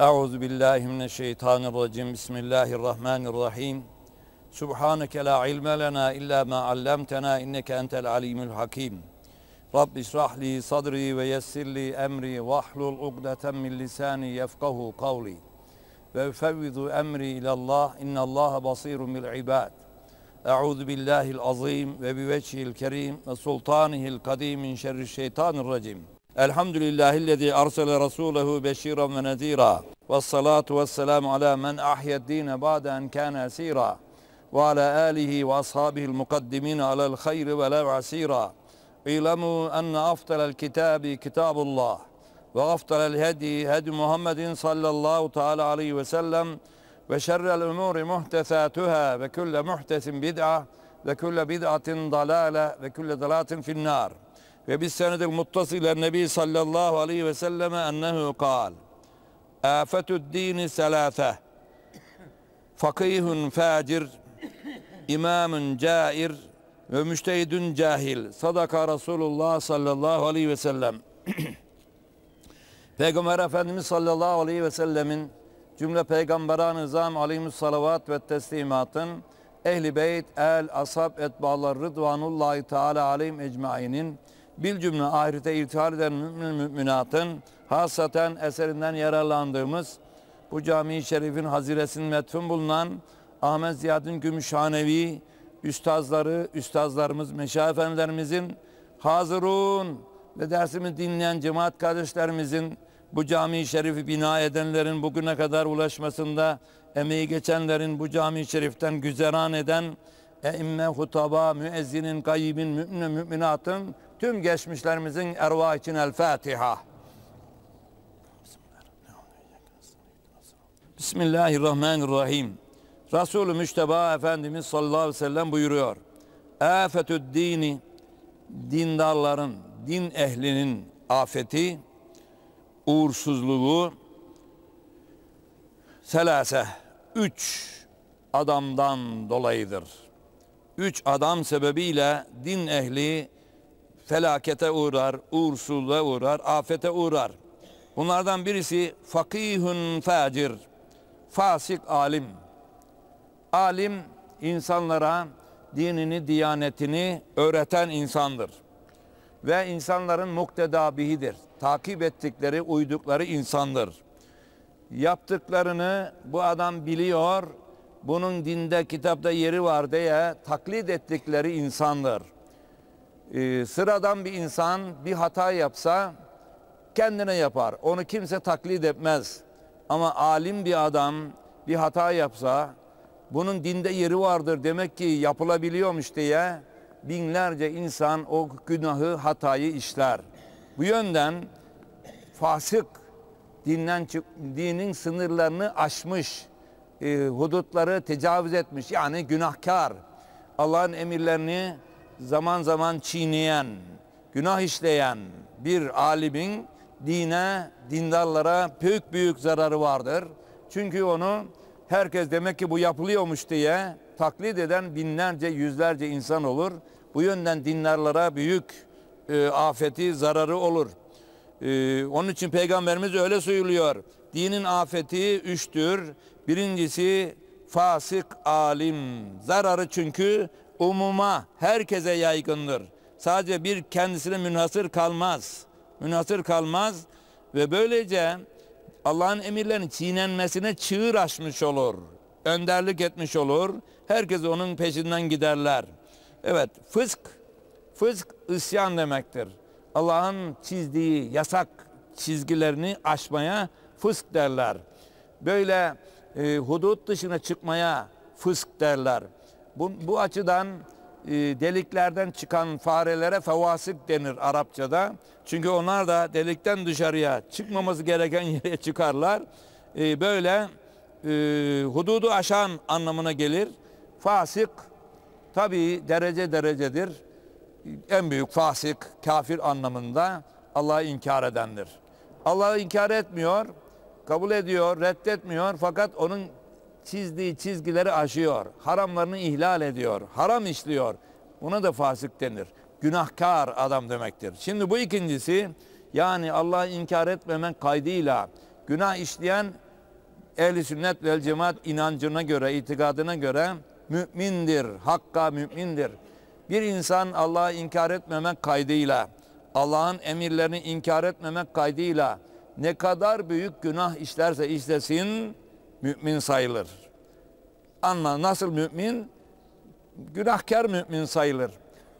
Euzu billahi mineşşeytanirracim. Bismillahirrahmanirrahim. Subhaneke la ilme lena illa ma allamtena inneke entel alimul hakim. Rabbi şrah li sadri ve yessir li emri ve ahlul ugdeten min lisani yefkahu kavli. Ve ufevvidu emri ilallah innallaha basirun bil ibad. Euzu billahil azim ve bi vecihil kerim ve sultanihil kadim min şerri şeytanirracim. الحمد لله الذي أرسل رسوله بشيرا ونذيرا والصلاة والسلام على من أحيا الدين بعد أن كان أسيرا وعلى آله وأصحابه المقدمين على الخير ولا عسيرا اعلموا أن أفضل الكتاب كتاب الله وأفضل الهدي هدي محمد صلى الله تعالى عليه وسلم وشر الأمور محدثاتها وكل محدث بدعة وكل بدعة ضلالة وكل ضلالة في النار ve biz senedil muttasilen Nebi sallallahu aleyhi ve selleme ennehu kal. Afetü'd dini selâfe. Fakihun facir, imamun cair ve müştehidun cahil. Sadaka Resulullah sallallahu aleyhi ve sellem. Peygamber Efendimiz sallallahu aleyhi ve sellemin cümle peygamberan nizam aleyhimus salavat ve teslimatın ehli beyt, el, ashab, etbağlar rıdvanullahi teala aleyhim ecmainin bil cümle ahirete irtihar eden mümin müminatın hasaten eserinden yararlandığımız bu cami-i şerifin haziresinin metfun bulunan Ahmet Ziyad'ın Gümüşhanevi üstazları, üstazlarımız, meşah efendilerimizin hazırun ve dersimi dinleyen cemaat kardeşlerimizin bu cami-i şerifi bina edenlerin bugüne kadar ulaşmasında emeği geçenlerin bu cami-i şeriften güzeran eden eimme, hutaba, müezzinin, gayyibin, mümin müminatın tüm geçmişlerimizin ervah için El Fatiha. Bismillahirrahmanirrahim. Resulü Müşteba Efendimiz sallallahu aleyhi ve sellem buyuruyor. Afetü dini dindarların, din ehlinin afeti, uğursuzluğu selase, üç adamdan dolayıdır. Üç adam sebebiyle din ehli felakete uğrar, uğursuzluğa uğrar, afete uğrar. Bunlardan birisi fakihun facir, fasik alim. Alim insanlara dinini, diyanetini öğreten insandır. Ve insanların muktedabihidir. Takip ettikleri, uydukları insandır. Yaptıklarını bu adam biliyor, bunun dinde, kitapta yeri var diye taklit ettikleri insandır. Ee, sıradan bir insan bir hata yapsa kendine yapar. Onu kimse taklit etmez. Ama alim bir adam bir hata yapsa bunun dinde yeri vardır demek ki yapılabiliyormuş diye binlerce insan o günahı hatayı işler. Bu yönden fasık dinden dinin sınırlarını aşmış, e, hudutları tecavüz etmiş yani günahkar. Allah'ın emirlerini zaman zaman çiğneyen, günah işleyen bir alimin dine, dindarlara büyük büyük zararı vardır. Çünkü onu herkes demek ki bu yapılıyormuş diye taklit eden binlerce, yüzlerce insan olur. Bu yönden dindarlara büyük e, afeti, zararı olur. E, onun için Peygamberimiz öyle söylüyor. Dinin afeti üçtür. Birincisi fasık alim. Zararı çünkü umuma, herkese yaygındır. Sadece bir kendisine münhasır kalmaz. Münhasır kalmaz ve böylece Allah'ın emirlerinin çiğnenmesine çığır açmış olur. Önderlik etmiş olur. Herkes onun peşinden giderler. Evet, fısk, fısk isyan demektir. Allah'ın çizdiği yasak çizgilerini aşmaya fısk derler. Böyle e, hudut dışına çıkmaya fısk derler. Bu, bu açıdan e, deliklerden çıkan farelere fevasık denir Arapçada. Çünkü onlar da delikten dışarıya çıkmaması gereken yere çıkarlar. E, böyle e, hududu aşan anlamına gelir. Fasık tabii derece derecedir. En büyük fasık kafir anlamında Allah'ı inkar edendir. Allah'ı inkar etmiyor, kabul ediyor, reddetmiyor fakat onun çizdiği çizgileri aşıyor. Haramlarını ihlal ediyor. Haram işliyor. Buna da fasık denir. Günahkar adam demektir. Şimdi bu ikincisi yani Allah'ı inkar etmemek kaydıyla günah işleyen ehli sünnet vel cemaat inancına göre, itikadına göre mümindir, hakka mümindir. Bir insan Allah'ı inkar etmemek kaydıyla, Allah'ın emirlerini inkar etmemek kaydıyla ne kadar büyük günah işlerse işlesin mümin sayılır. Anla nasıl mümin? Günahkar mümin sayılır.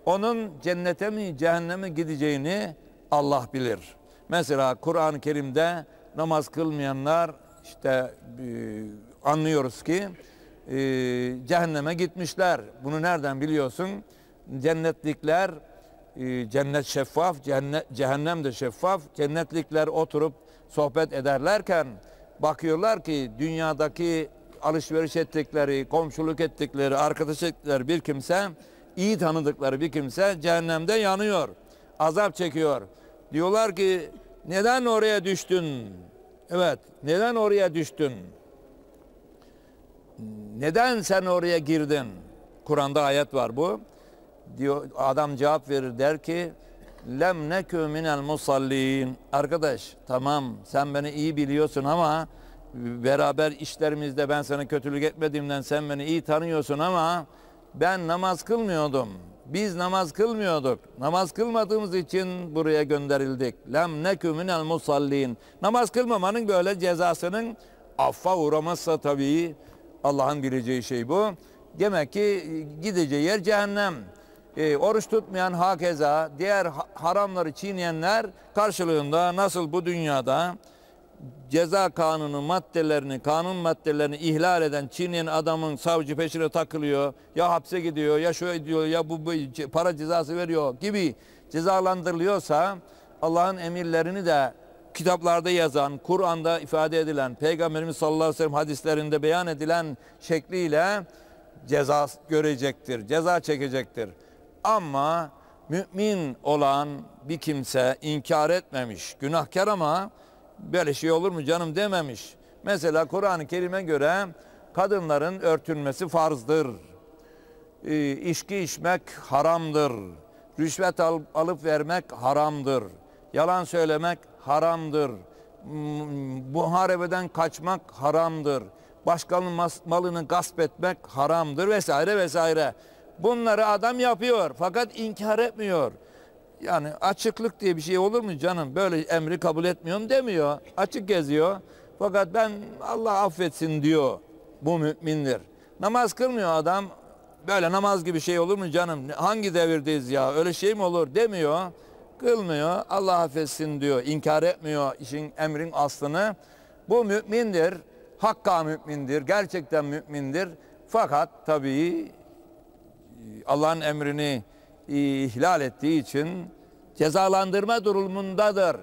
Onun cennete mi cehenneme gideceğini Allah bilir. Mesela Kur'an-ı Kerim'de namaz kılmayanlar işte e, anlıyoruz ki e, cehenneme gitmişler. Bunu nereden biliyorsun? Cennetlikler e, cennet şeffaf, cehennem de şeffaf. Cennetlikler oturup sohbet ederlerken bakıyorlar ki dünyadaki alışveriş ettikleri, komşuluk ettikleri, arkadaş ettikleri bir kimse, iyi tanıdıkları bir kimse cehennemde yanıyor. Azap çekiyor. Diyorlar ki neden oraya düştün? Evet, neden oraya düştün? Neden sen oraya girdin? Kur'an'da ayet var bu. Diyor adam cevap verir der ki lem nekü minel musallin. Arkadaş tamam sen beni iyi biliyorsun ama beraber işlerimizde ben sana kötülük etmediğimden sen beni iyi tanıyorsun ama ben namaz kılmıyordum. Biz namaz kılmıyorduk. Namaz kılmadığımız için buraya gönderildik. Lem nekü minel musallin. Namaz kılmamanın böyle cezasının affa uğramazsa tabii Allah'ın bileceği şey bu. Demek ki gideceği yer cehennem. E, oruç tutmayan hakeza, diğer haramları çiğneyenler karşılığında nasıl bu dünyada ceza kanunu maddelerini, kanun maddelerini ihlal eden, çiğneyen adamın savcı peşine takılıyor. Ya hapse gidiyor, ya şöyle diyor, ya bu, bu para cezası veriyor gibi cezalandırılıyorsa Allah'ın emirlerini de kitaplarda yazan, Kur'an'da ifade edilen, Peygamberimiz sallallahu aleyhi ve sellem hadislerinde beyan edilen şekliyle ceza görecektir, ceza çekecektir. Ama mümin olan bir kimse inkar etmemiş, günahkar ama böyle şey olur mu canım dememiş. Mesela Kur'an-ı Kerim'e göre kadınların örtünmesi farzdır. E, içmek haramdır. Rüşvet al, alıp vermek haramdır. Yalan söylemek haramdır. Muharebeden kaçmak haramdır. Başkanın malını gasp etmek haramdır vesaire vesaire. Bunları adam yapıyor fakat inkar etmiyor. Yani açıklık diye bir şey olur mu canım? Böyle emri kabul etmiyorum demiyor. Açık geziyor. Fakat ben Allah affetsin diyor. Bu mümindir. Namaz kılmıyor adam. Böyle namaz gibi şey olur mu canım? Hangi devirdeyiz ya? Öyle şey mi olur demiyor. Kılmıyor. Allah affetsin diyor. İnkar etmiyor işin emrin aslını. Bu mümindir. Hakka mümindir. Gerçekten mümindir. Fakat tabii Allah'ın emrini ihlal ettiği için cezalandırma durumundadır.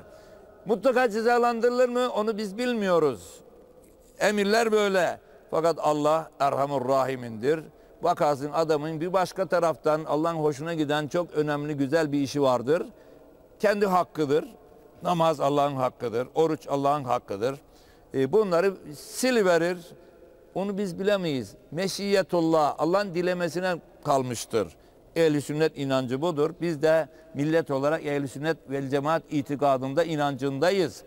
Mutlaka cezalandırılır mı onu biz bilmiyoruz. Emirler böyle. Fakat Allah Erhamur Rahimindir. Vakasın adamın bir başka taraftan Allah'ın hoşuna giden çok önemli güzel bir işi vardır. Kendi hakkıdır. Namaz Allah'ın hakkıdır. Oruç Allah'ın hakkıdır. E, bunları siliverir. Onu biz bilemeyiz. Meşiyetullah Allah'ın dilemesine kalmıştır. Ehli sünnet inancı budur. Biz de millet olarak ehli sünnet vel cemaat itikadında inancındayız.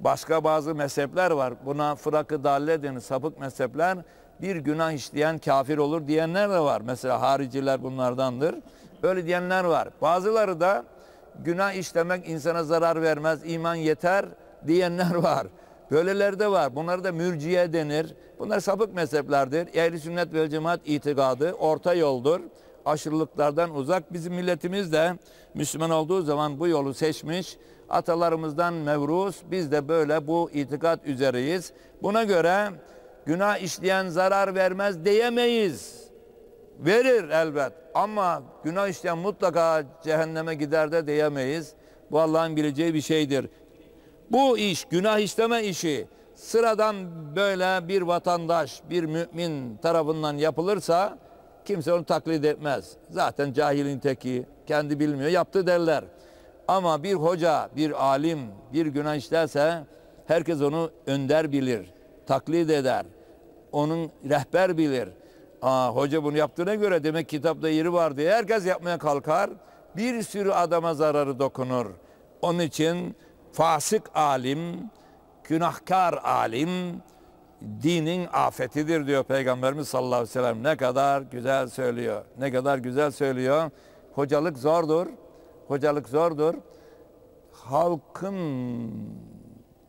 Başka bazı mezhepler var. Buna fırakı dalle denir. Sapık mezhepler bir günah işleyen kafir olur diyenler de var. Mesela hariciler bunlardandır. Böyle diyenler var. Bazıları da günah işlemek insana zarar vermez, iman yeter diyenler var. Böyleler de var. Bunlar da mürciye denir. Bunlar sapık mezheplerdir. Ehli sünnet ve cemaat itikadı orta yoldur. Aşırılıklardan uzak. Bizim milletimiz de Müslüman olduğu zaman bu yolu seçmiş. Atalarımızdan mevruz. Biz de böyle bu itikat üzereyiz. Buna göre günah işleyen zarar vermez diyemeyiz. Verir elbet. Ama günah işleyen mutlaka cehenneme gider de diyemeyiz. Bu Allah'ın bileceği bir şeydir. Bu iş, günah işleme işi sıradan böyle bir vatandaş, bir mümin tarafından yapılırsa kimse onu taklit etmez. Zaten cahilin teki, kendi bilmiyor, yaptı derler. Ama bir hoca, bir alim, bir günah işlerse herkes onu önder bilir, taklit eder. Onun rehber bilir. Aa, hoca bunu yaptığına göre demek kitapta yeri var diye herkes yapmaya kalkar. Bir sürü adama zararı dokunur. Onun için fasık alim, günahkar alim dinin afetidir diyor Peygamberimiz sallallahu aleyhi ve sellem. Ne kadar güzel söylüyor. Ne kadar güzel söylüyor. Hocalık zordur. Hocalık zordur. Halkın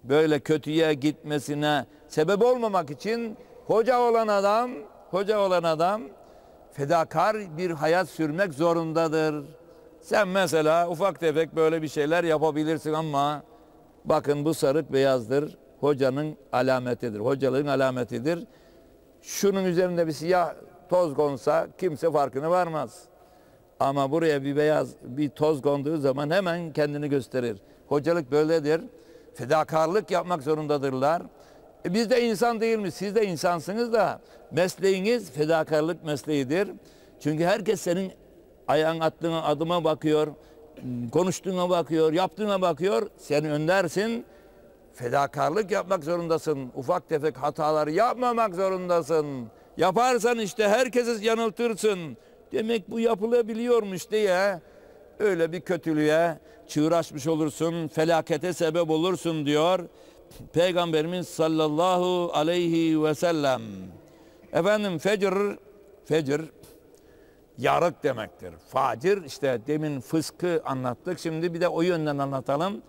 böyle kötüye gitmesine sebep olmamak için hoca olan adam, hoca olan adam fedakar bir hayat sürmek zorundadır. Sen mesela ufak tefek böyle bir şeyler yapabilirsin ama bakın bu sarık beyazdır. Hocanın alametidir. Hocalığın alametidir. Şunun üzerinde bir siyah toz konsa kimse farkına varmaz. Ama buraya bir beyaz bir toz konduğu zaman hemen kendini gösterir. Hocalık böyledir. Fedakarlık yapmak zorundadırlar. E biz de insan değil mi? Siz de insansınız da mesleğiniz fedakarlık mesleğidir. Çünkü herkes senin ayağın attığın adıma bakıyor, konuştuğuna bakıyor, yaptığına bakıyor. Sen öndersin. Fedakarlık yapmak zorundasın. Ufak tefek hataları yapmamak zorundasın. Yaparsan işte herkesi yanıltırsın. Demek bu yapılabiliyormuş diye öyle bir kötülüğe çığıraşmış olursun, felakete sebep olursun diyor Peygamberimiz sallallahu aleyhi ve sellem. Efendim fecr, fecr yarık demektir. Facir işte demin fıskı anlattık. Şimdi bir de o yönden anlatalım.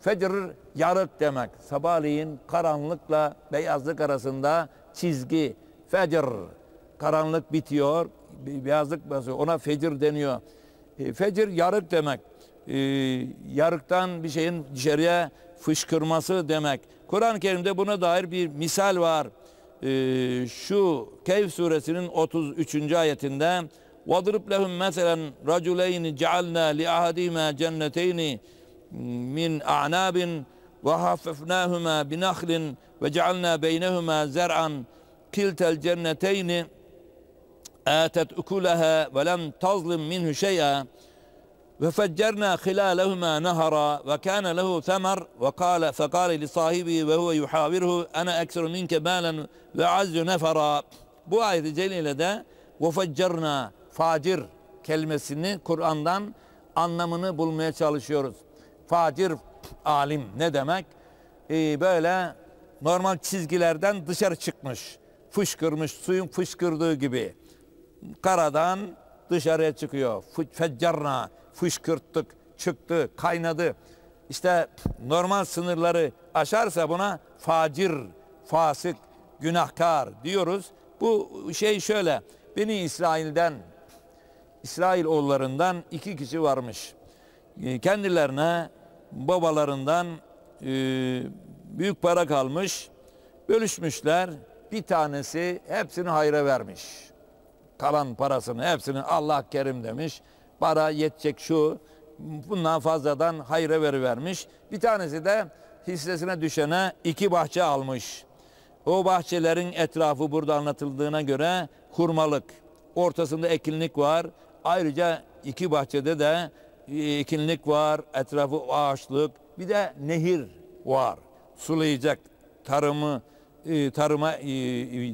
Fecr yarık demek. Sabahleyin karanlıkla beyazlık arasında çizgi. Fecr. Karanlık bitiyor. Beyazlık basıyor. Ona fecr deniyor. E, fecr yarık demek. E, yarıktan bir şeyin dışarıya fışkırması demek. Kur'an-ı Kerim'de buna dair bir misal var. E, şu Keyf suresinin 33. ayetinde وَضْرِبْ لَهُمْ مَثَلًا رَجُلَيْنِ جَعَلْنَا لِأَحَدِهِمَا جَنَّتَيْنِ مِنْ أَعْنَابٍ وَحَفَّفْنَاهُمَا بِنَخْلٍ وَجَعَلْنَا بَيْنَهُمَا زَرْعًا. كِلْتَا الْجَنَّتَيْنِ آتت أكلها ولم تظلم منه شيئا. وفجرنا خلالهما نهرا وكان له ثمر وقال فقال لصاحبه وهو يحاوره أنا أكثر منك مالا وأعز نفرا. Bu ayet-i وَفَجَّرْنَا facir kelimesini Kur'an'dan anlamını bulmaya çalışıyoruz. Facir alim ne demek? Ee, böyle normal çizgilerden dışarı çıkmış, fışkırmış, suyun fışkırdığı gibi. Karadan dışarıya çıkıyor. Feccarna, fışkırttık, çıktı, kaynadı. İşte normal sınırları aşarsa buna facir, fasık, günahkar diyoruz. Bu şey şöyle, Beni İsrail'den, İsrail oğullarından iki kişi varmış. Kendilerine babalarından e, büyük para kalmış, bölüşmüşler. Bir tanesi hepsini hayra vermiş. Kalan parasını hepsini Allah kerim demiş. Para yetecek şu, bundan fazladan hayra verivermiş. Bir tanesi de hissesine düşene iki bahçe almış. O bahçelerin etrafı burada anlatıldığına göre hurmalık. Ortasında ekinlik var. Ayrıca iki bahçede de e, ekinlik var. Etrafı ağaçlık. Bir de nehir var. Sulayacak tarımı e, tarıma e,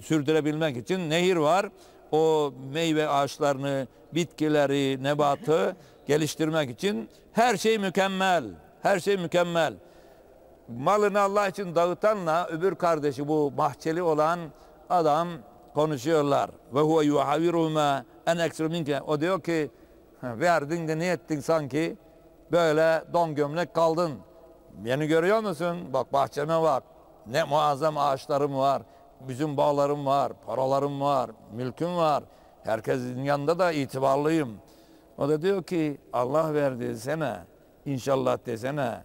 sürdürebilmek için nehir var. O meyve ağaçlarını, bitkileri, nebatı geliştirmek için her şey mükemmel. Her şey mükemmel malını Allah için dağıtanla öbür kardeşi bu bahçeli olan adam konuşuyorlar. Ve huve yuhaviruhuma en ekstra minke. O diyor ki verdin de ne ettin sanki böyle don gömlek kaldın. Beni görüyor musun? Bak bahçeme bak. Ne muazzam ağaçlarım var. Bizim bağlarım var. Paralarım var. Mülküm var. Herkesin yanında da itibarlıyım. O da diyor ki Allah verdi desene. İnşallah desene.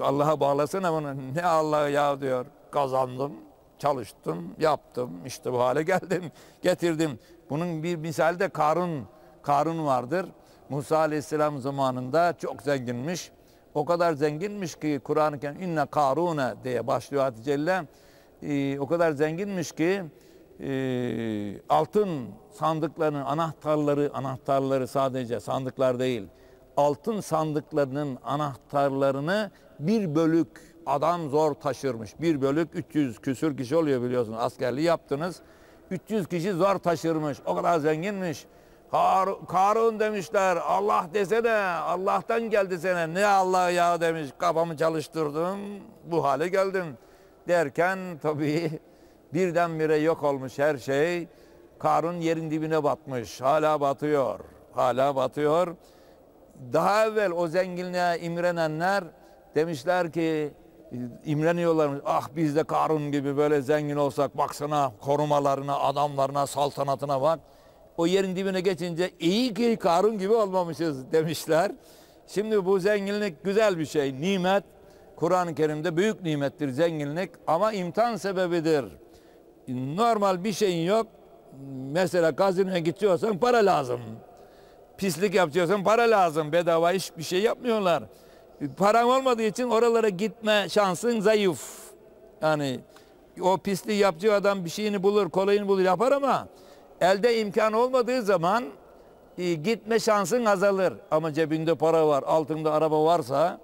Allah'a bağlasana bunu. Ne Allah ya diyor. Kazandım, çalıştım, yaptım. İşte bu hale geldim, getirdim. Bunun bir misali de Karun. Karun vardır. Musa Aleyhisselam zamanında çok zenginmiş. O kadar zenginmiş ki Kur'an-ı Kerim inne karune diye başlıyor Hatice Celle. Ee, o kadar zenginmiş ki e, altın sandıklarının anahtarları, anahtarları sadece sandıklar değil. Altın sandıklarının anahtarlarını bir bölük adam zor taşırmış. Bir bölük 300 küsür kişi oluyor biliyorsun. Askerliği yaptınız. 300 kişi zor taşırmış. O kadar zenginmiş. Kar, Karun demişler. Allah desene. Allah'tan geldi sana. Ne Allah ya demiş. Kafamı çalıştırdım. Bu hale geldim. Derken tabii Birdenbire yok olmuş her şey. Karun yerin dibine batmış. Hala batıyor. Hala batıyor. Daha evvel o zenginliğe imrenenler demişler ki imreniyorlar. Ah biz de Karun gibi böyle zengin olsak baksana korumalarına, adamlarına, saltanatına bak. O yerin dibine geçince iyi ki Karun gibi olmamışız demişler. Şimdi bu zenginlik güzel bir şey. Nimet Kur'an-ı Kerim'de büyük nimettir zenginlik ama imtihan sebebidir. Normal bir şeyin yok. Mesela gazinoya gidiyorsan para lazım. Pislik yapıyorsan para lazım. Bedava hiçbir şey yapmıyorlar. Paran olmadığı için oralara gitme şansın zayıf. Yani o pisliği yaptığı adam bir şeyini bulur, kolayını bulur yapar ama elde imkan olmadığı zaman e, gitme şansın azalır. Ama cebinde para var, altında araba varsa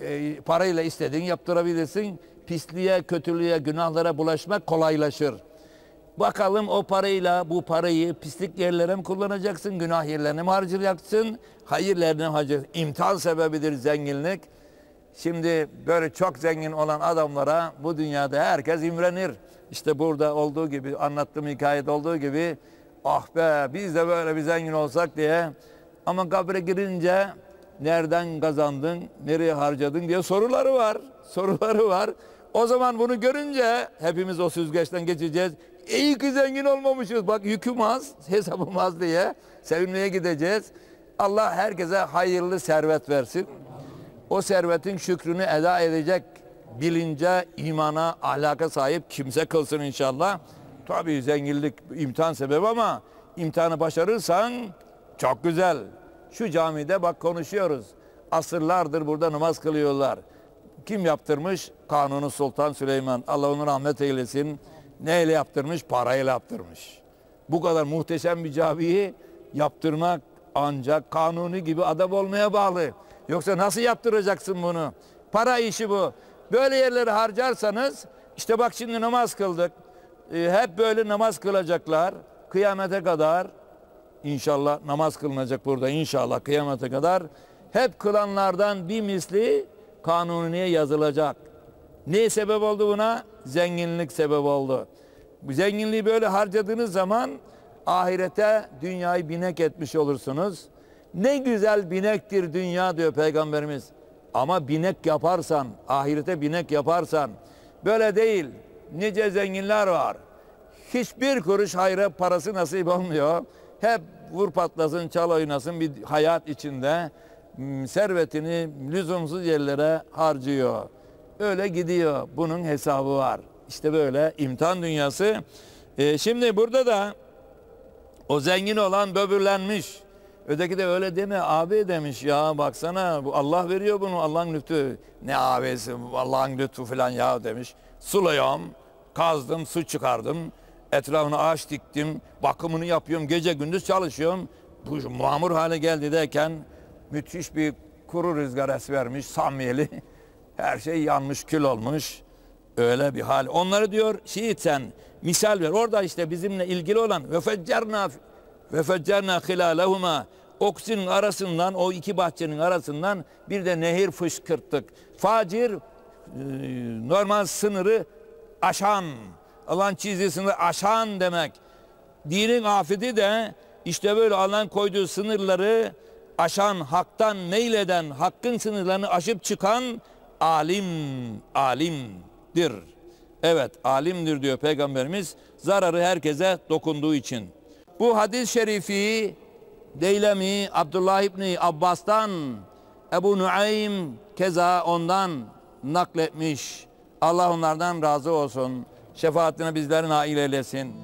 e, parayla istediğin yaptırabilirsin. Pisliğe, kötülüğe, günahlara bulaşmak kolaylaşır. Bakalım o parayla bu parayı pislik yerlere mi kullanacaksın, günah yerlerine mi harcayacaksın, hayır yerlerine mi harcayacaksın? İmtihan sebebidir zenginlik. Şimdi böyle çok zengin olan adamlara bu dünyada herkes imrenir. İşte burada olduğu gibi, anlattığım hikayede olduğu gibi, ah be biz de böyle bir zengin olsak diye. Ama kabre girince nereden kazandın, nereye harcadın diye soruları var. Soruları var. O zaman bunu görünce hepimiz o süzgeçten geçeceğiz. İyi ki zengin olmamışız. Bak yüküm az, hesabım az diye sevinmeye gideceğiz. Allah herkese hayırlı servet versin. O servetin şükrünü eda edecek bilince, imana, ahlaka sahip kimse kılsın inşallah. Tabii zenginlik imtihan sebebi ama imtihanı başarırsan çok güzel. Şu camide bak konuşuyoruz. Asırlardır burada namaz kılıyorlar. Kim yaptırmış? Kanuni Sultan Süleyman. Allah onu rahmet eylesin. Neyle yaptırmış? Parayla yaptırmış. Bu kadar muhteşem bir camiyi yaptırmak ancak kanuni gibi adam olmaya bağlı. Yoksa nasıl yaptıracaksın bunu? Para işi bu. Böyle yerleri harcarsanız işte bak şimdi namaz kıldık. Ee, hep böyle namaz kılacaklar. Kıyamete kadar inşallah namaz kılınacak burada inşallah kıyamete kadar. Hep kılanlardan bir misli kanuniye yazılacak. Ne sebep oldu buna? Zenginlik sebep oldu. Bu zenginliği böyle harcadığınız zaman ahirete dünyayı binek etmiş olursunuz. Ne güzel binektir dünya diyor Peygamberimiz. Ama binek yaparsan, ahirete binek yaparsan böyle değil. Nice zenginler var. Hiçbir kuruş hayra parası nasip olmuyor. Hep vur patlasın, çal oynasın bir hayat içinde hmm, servetini lüzumsuz yerlere harcıyor. Öyle gidiyor. Bunun hesabı var. İşte böyle imtihan dünyası. Ee, şimdi burada da o zengin olan böbürlenmiş. Öteki de öyle deme abi demiş ya baksana bu Allah veriyor bunu Allah'ın lütfu. Ne abisi Allah'ın lütfu falan ya demiş. Sulayam, kazdım, su çıkardım. Etrafına ağaç diktim, bakımını yapıyorum, gece gündüz çalışıyorum. Bu mamur hale geldi derken müthiş bir kuru rüzgar es vermiş, samyeli. Her şey yanmış, kül olmuş. Öyle bir hal. Onları diyor şiit sen misal ver. Orada işte bizimle ilgili olan ve feccerna ve feccerna hilalehuma oksin arasından o iki bahçenin arasından bir de nehir fışkırttık. Facir e, normal sınırı aşan Allah'ın çizgisini aşan demek. Dinin afeti de işte böyle Allah'ın koyduğu sınırları aşan, haktan meyleden, hakkın sınırlarını aşıp çıkan alim, alimdir. Evet, alimdir diyor Peygamberimiz. Zararı herkese dokunduğu için. Bu hadis-i şerifi Deylemi Abdullah İbni Abbas'tan Ebu Nuaym keza ondan nakletmiş. Allah onlardan razı olsun. Şefaatine bizleri nail eylesin.